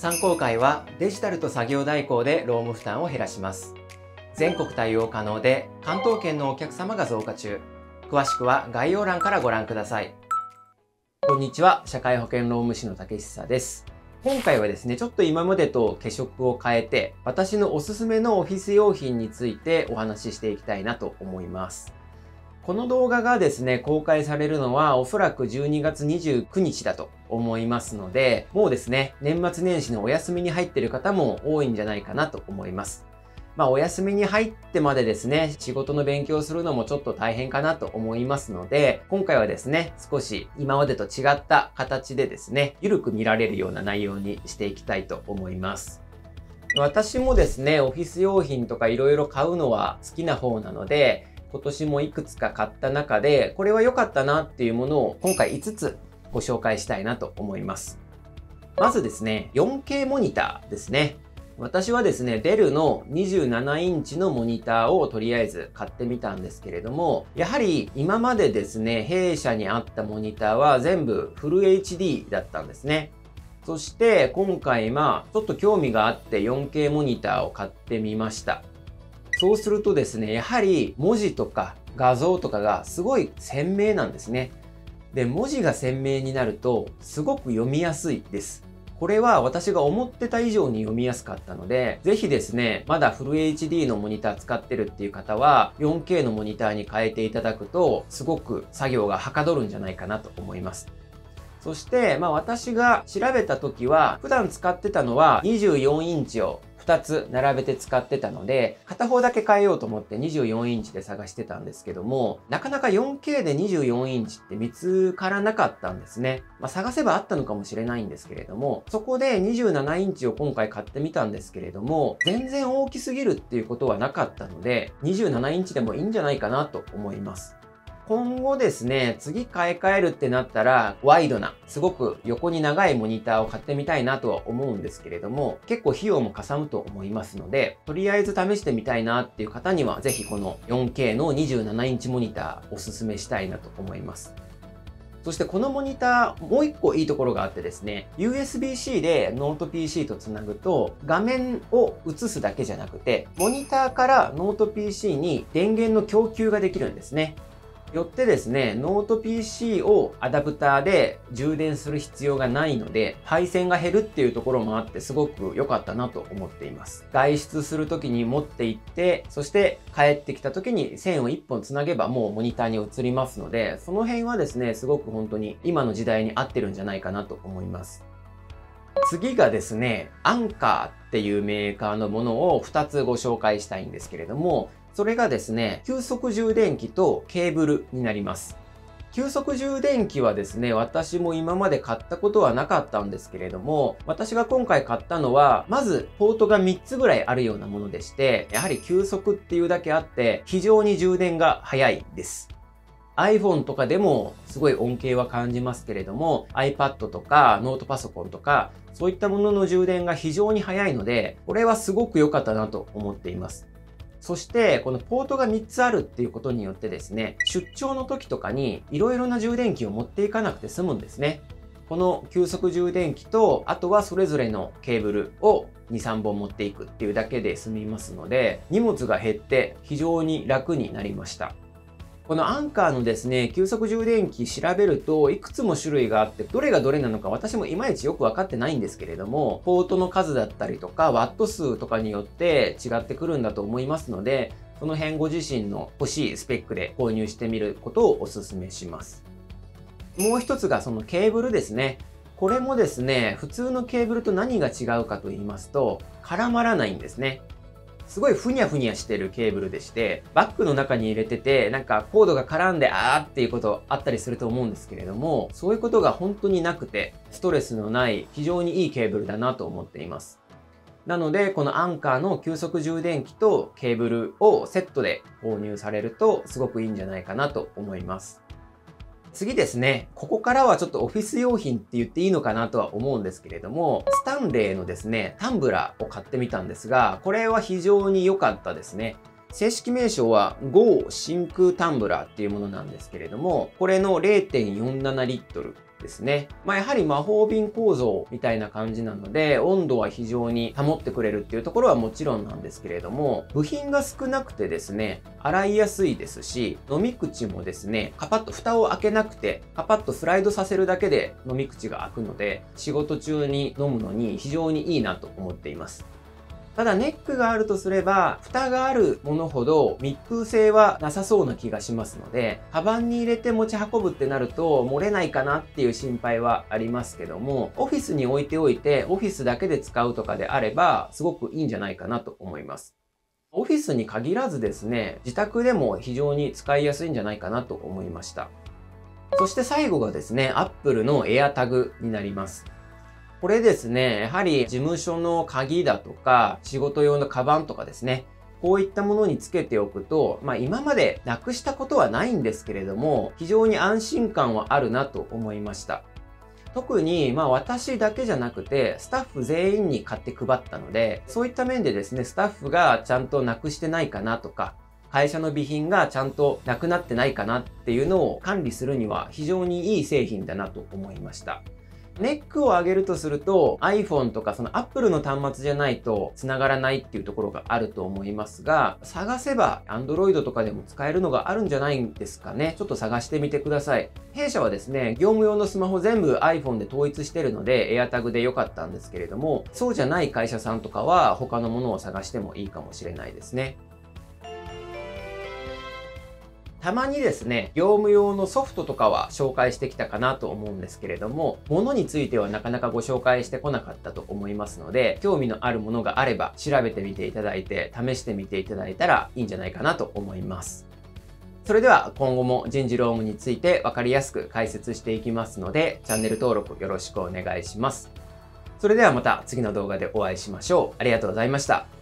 参考会はデジタルと作業代行で労務負担を減らします。全国対応可能で関東圏のお客様が増加中。詳しくは概要欄からご覧ください。こんにちは、社会保険労務士の竹久です。今回はですね、ちょっと今までと化色を変えて、私のおすすめのオフィス用品についてお話ししていきたいなと思います。この動画がですね、公開されるのはおそらく12月29日だと思いますので、もうですね、年末年始のお休みに入ってる方も多いんじゃないかなと思います。まあお休みに入ってまでですね、仕事の勉強するのもちょっと大変かなと思いますので、今回はですね、少し今までと違った形でですね、ゆるく見られるような内容にしていきたいと思います。私もですね、オフィス用品とか色々買うのは好きな方なので、今年もいくつか買った中で、これは良かったなっていうものを今回5つご紹介したいなと思います。まずですね、4K モニターですね。私はですね、デルの27インチのモニターをとりあえず買ってみたんですけれども、やはり今までですね、弊社にあったモニターは全部フル HD だったんですね。そして今回まあちょっと興味があって 4K モニターを買ってみました。そうするとですね、やはり文字とか画像とかがすごい鮮明なんですね。で、文字が鮮明になるとすごく読みやすいです。これは私が思ってた以上に読みやすかったので、ぜひですね、まだフル HD のモニター使ってるっていう方は、4K のモニターに変えていただくと、すごく作業がはかどるんじゃないかなと思います。そして、まあ私が調べた時は、普段使ってたのは24インチを2つ並べて使ってたので、片方だけ変えようと思って24インチで探してたんですけども、なかなか 4K で24インチって見つからなかったんですね。まあ、探せばあったのかもしれないんですけれども、そこで27インチを今回買ってみたんですけれども、全然大きすぎるっていうことはなかったので、27インチでもいいんじゃないかなと思います。今後ですね、次買い替えるってなったら、ワイドな、すごく横に長いモニターを買ってみたいなとは思うんですけれども、結構費用もかさむと思いますので、とりあえず試してみたいなっていう方には、ぜひこの 4K の27インチモニターおすすめしたいなと思います。そしてこのモニター、もう一個いいところがあってですね、USB-C でノート PC とつなぐと、画面を映すだけじゃなくて、モニターからノート PC に電源の供給ができるんですね。よってですね、ノート PC をアダプターで充電する必要がないので、配線が減るっていうところもあってすごく良かったなと思っています。外出する時に持って行って、そして帰ってきた時に線を1本つなげばもうモニターに映りますので、その辺はですね、すごく本当に今の時代に合ってるんじゃないかなと思います。次がですね、アンカーっていうメーカーのものを2つご紹介したいんですけれども、それがですね、急速充電器とケーブルになります。急速充電器はですね、私も今まで買ったことはなかったんですけれども、私が今回買ったのは、まずポートが3つぐらいあるようなものでして、やはり急速っていうだけあって、非常に充電が早いです。iPhone とかでもすごい恩恵は感じますけれども、iPad とかノートパソコンとか、そういったものの充電が非常に早いので、これはすごく良かったなと思っています。そして、このポートが3つあるっていうことによってですね、出張の時とかにいろいろな充電器を持っていかなくて済むんですね。この急速充電器と、あとはそれぞれのケーブルを2、3本持っていくっていうだけで済みますので、荷物が減って非常に楽になりました。このアンカーのですね、急速充電器調べるといくつも種類があって、どれがどれなのか私もいまいちよくわかってないんですけれども、ポートの数だったりとか、ワット数とかによって違ってくるんだと思いますので、その辺ご自身の欲しいスペックで購入してみることをお勧めします。もう一つがそのケーブルですね。これもですね、普通のケーブルと何が違うかと言いますと、絡まらないんですね。すごいふにゃふにゃしてるケーブルでして、バッグの中に入れてて、なんかコードが絡んであーっていうことあったりすると思うんですけれども、そういうことが本当になくて、ストレスのない非常にいいケーブルだなと思っています。なので、このアンカーの急速充電器とケーブルをセットで購入されるとすごくいいんじゃないかなと思います。次ですね、ここからはちょっとオフィス用品って言っていいのかなとは思うんですけれども、スタンレーのですね、タンブラーを買ってみたんですが、これは非常に良かったですね。正式名称は GO 真空タンブラーっていうものなんですけれども、これの0.47リットルですね。まあ、やはり魔法瓶構造みたいな感じなので、温度は非常に保ってくれるっていうところはもちろんなんですけれども、部品が少なくてですね、洗いやすいですし、飲み口もですね、カパッと蓋を開けなくて、カパッとスライドさせるだけで飲み口が開くので、仕事中に飲むのに非常にいいなと思っています。ただネックがあるとすれば、蓋があるものほど密封性はなさそうな気がしますので、カバンに入れて持ち運ぶってなると漏れないかなっていう心配はありますけども、オフィスに置いておいて、オフィスだけで使うとかであれば、すごくいいんじゃないかなと思います。オフィスに限らずですね、自宅でも非常に使いやすいんじゃないかなと思いました。そして最後がですね、Apple の AirTag になります。これですね、やはり事務所の鍵だとか、仕事用のカバンとかですね、こういったものにつけておくと、まあ今までなくしたことはないんですけれども、非常に安心感はあるなと思いました。特に、まあ私だけじゃなくて、スタッフ全員に買って配ったので、そういった面でですね、スタッフがちゃんとなくしてないかなとか、会社の備品がちゃんとなくなってないかなっていうのを管理するには非常にいい製品だなと思いました。ネックを上げるとすると iPhone とかその Apple の端末じゃないと繋がらないっていうところがあると思いますが、探せば Android とかでも使えるのがあるんじゃないんですかね。ちょっと探してみてください。弊社はですね、業務用のスマホ全部 iPhone で統一してるので AirTag で良かったんですけれども、そうじゃない会社さんとかは他のものを探してもいいかもしれないですね。たまにですね、業務用のソフトとかは紹介してきたかなと思うんですけれども、物についてはなかなかご紹介してこなかったと思いますので、興味のあるものがあれば調べてみていただいて、試してみていただいたらいいんじゃないかなと思います。それでは今後も人事労務について分かりやすく解説していきますので、チャンネル登録よろしくお願いします。それではまた次の動画でお会いしましょう。ありがとうございました。